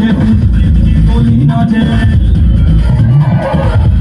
I'm going to be it. To be able.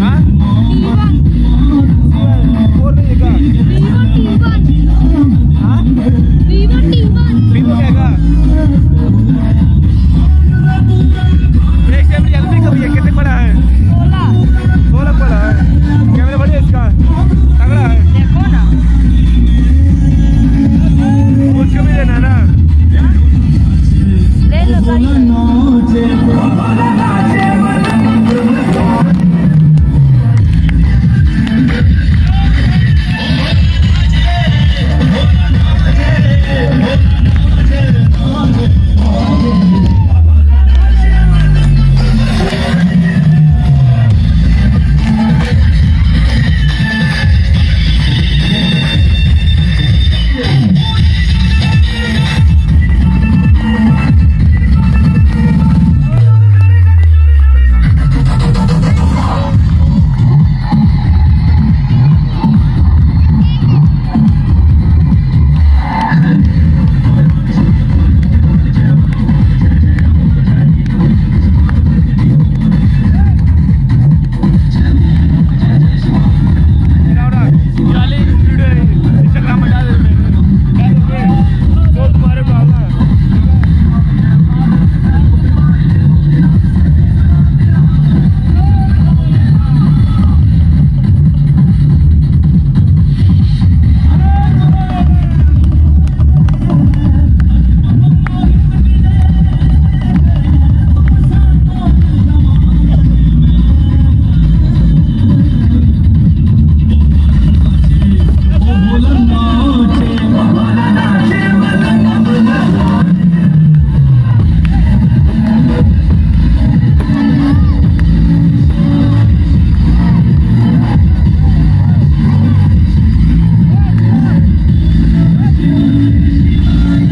Huh?